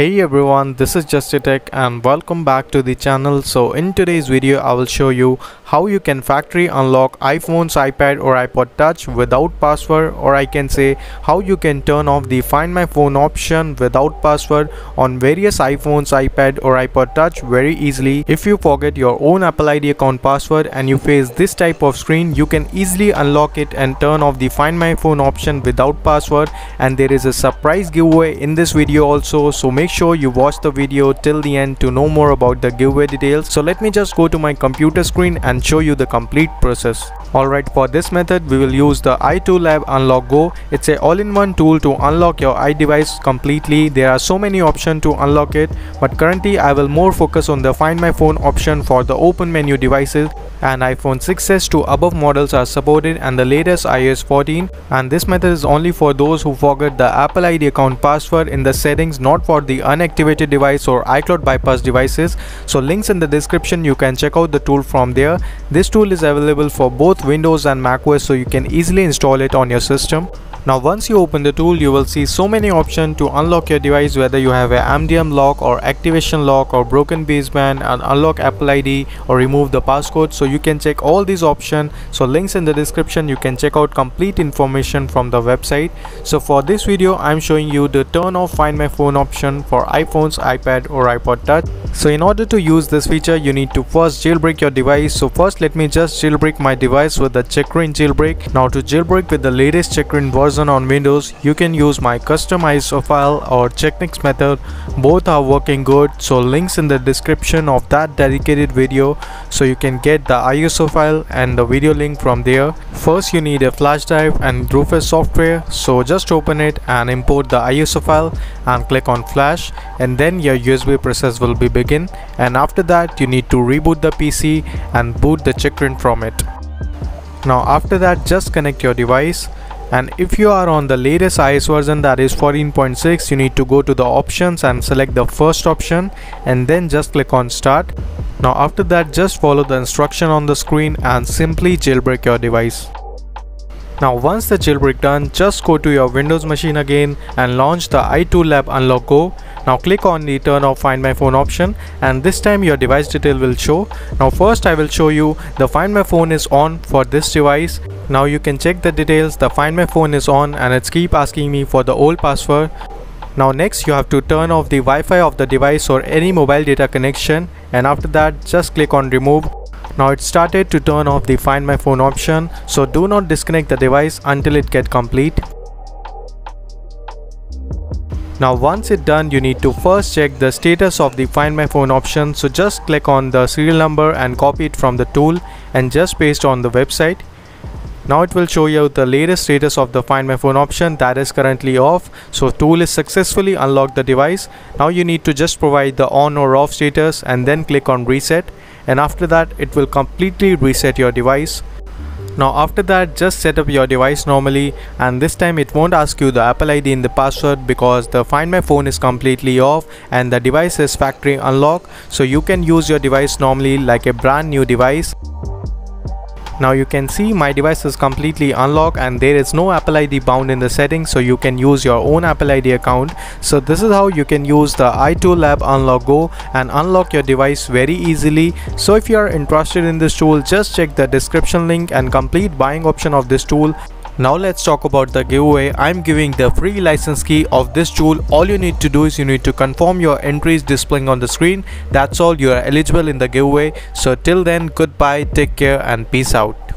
Hey everyone, this is Justitech and welcome back to the channel. So in today's video, I will show you how you can factory unlock iPhones, iPad or iPod touch without password or I can say how you can turn off the find my phone option without password on various iPhones, iPad or iPod touch very easily. If you forget your own Apple ID account password and you face this type of screen, you can easily unlock it and turn off the find my phone option without password and there is a surprise giveaway in this video also so make sure you watch the video till the end to know more about the giveaway details. So let me just go to my computer screen and show you the complete process. Alright for this method we will use the i2lab unlock go. It's a all-in-one tool to unlock your iDevice completely. There are so many options to unlock it but currently I will more focus on the find my phone option for the open menu devices. And iPhone 6s to above models are supported and the latest iOS 14 and this method is only for those who forget the Apple ID account password in the settings not for the unactivated device or iCloud bypass devices. So links in the description you can check out the tool from there. This tool is available for both Windows and macOS so you can easily install it on your system now once you open the tool you will see so many options to unlock your device whether you have a MDM lock or activation lock or broken baseband and unlock Apple ID or remove the passcode. So you can check all these options. So links in the description. You can check out complete information from the website. So for this video I'm showing you the turn off find my phone option for iPhones, iPad or iPod touch so in order to use this feature you need to first jailbreak your device so first let me just jailbreak my device with the checkra1n jailbreak now to jailbreak with the latest checkra1n version on Windows, you can use my custom ISO file or Checknix method. Both are working good. So links in the description of that dedicated video so you can get the ISO file and the video link from there. First you need a flash drive and Rufus software. So just open it and import the ISO file and click on flash and then your USB process will be begin and after that you need to reboot the PC and boot the checkra1n from it. Now after that just connect your device and if you are on the latest iOS version that is 14.6 you need to go to the options and select the first option and then just click on start now after that just follow the instruction on the screen and simply jailbreak your device now once the jailbreak done just go to your windows machine again and launch the i2lab unlock go now click on the turn off find my phone option and this time your device detail will show. Now first i will show you the find my phone is on for this device. Now you can check the details. The find my phone is on and it's keep asking me for the old password. Now next you have to turn off the Wi-Fi of the device or any mobile data connection and after that just click on remove. Now it started to turn off the find my phone option. So do not disconnect the device until it get complete now once it done you need to first check the status of the find my phone option. So just click on the serial number and copy it from the tool and just paste on the website. Now it will show you the latest status of the find my phone option that is currently off. So tool is successfully unlocked the device. Now you need to just provide the on or off status and then click on reset. And after that it will completely reset your device now after that just set up your device normally and this time it won't ask you the Apple ID in the password because the find my phone is completely off and the device is factory unlocked. So you can use your device normally like a brand new device now you can see my device is completely unlocked and there is no Apple ID bound in the settings so you can use your own Apple ID account. So this is how you can use the i2lab unlock go and unlock your device very easily. So if you are interested in this tool just check the description link and complete buying option of this tool. Now let's talk about the giveaway. I'm giving the free license key of this tool. All you need to do is you need to confirm your entries displaying on the screen. That's all you are eligible in the giveaway. So till then goodbye, take care and peace out.